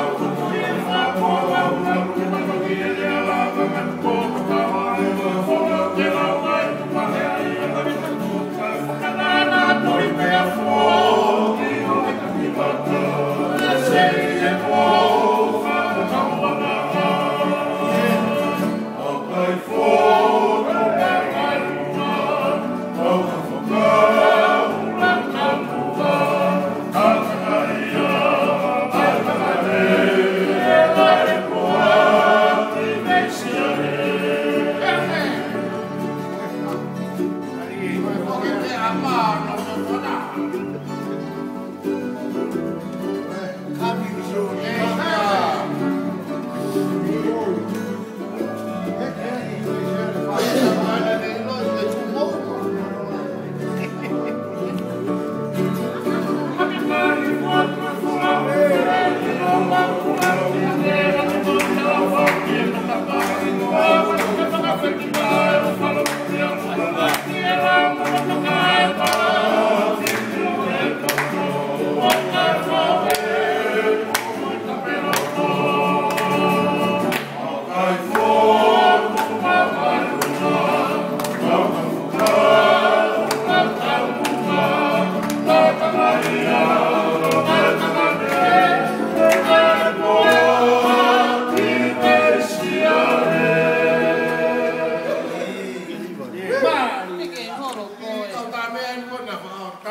out. Bye. 哎，你问那不搞？